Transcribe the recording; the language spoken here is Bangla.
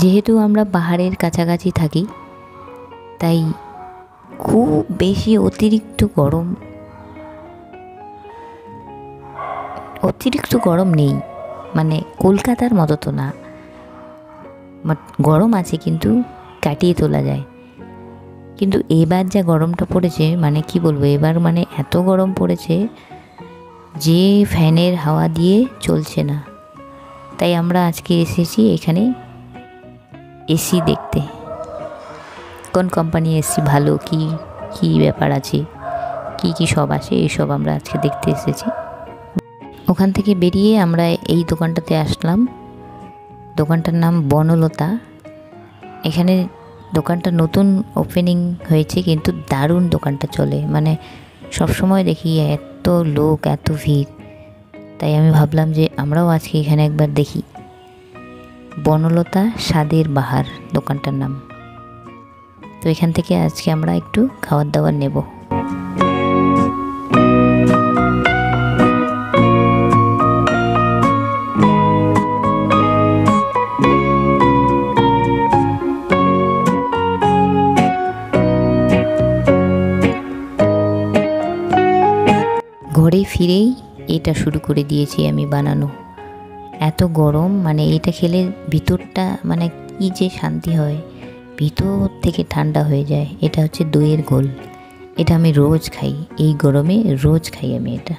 যেহেতু আমরা পাহাড়ের কাছাকাছি থাকি, তাই খুব বেশি অতিরিক্ত গরম অতিরিক্ত গরম নেই। মানে কলকাতার মতো তো না, বাট গরম আছে কিন্তু কাটিয়ে তোলা যায়। কিন্তু এবার যা গরমটা পড়েছে মানে কি বলব, এবার মানে এত গরম পড়েছে যে ফ্যানের হাওয়া দিয়ে চলছে না। তাই আমরা আজকে এসেছি এখানে এসি দেখতে। কোন কোম্পানি এসি ভালো? কি কি ব্যাপার আছে? কি কি সব আছে? এইসব আমরা আজকে দেখতে এসেছি। ওখান থেকে বেরিয়ে আমরা এই দোকানটাতে আসলাম। দোকানটার নাম বনলতা। এখানে দোকানটা নতুন ওপেনিং হয়েছে, কিন্তু দারুণ দোকানটা চলে। মানে সব সময় দেখি এত লোক, এত ভিড়। তাই আমি ভাবলাম যে আমরাও আজকে এখানে একবার দেখি। বনলতা স্বাদের বাহার দোকানটার নাম। তো এখান থেকে আজকে আমরা একটু খাবার দাবার নেব। ঘরে ফিরেই এটা শুরু করে দিয়েছি আমি বানানো। এত গরম মানে এটা খেলে ভিতরটা মানে কি যে শান্তি হয়। ভিতর থেকে ঠান্ডা হয়ে যায়। এটা হচ্ছে দইয়ের ঘোল এটা আমি রোজ খাই। এই গরমে রোজ খাই আমি এটা।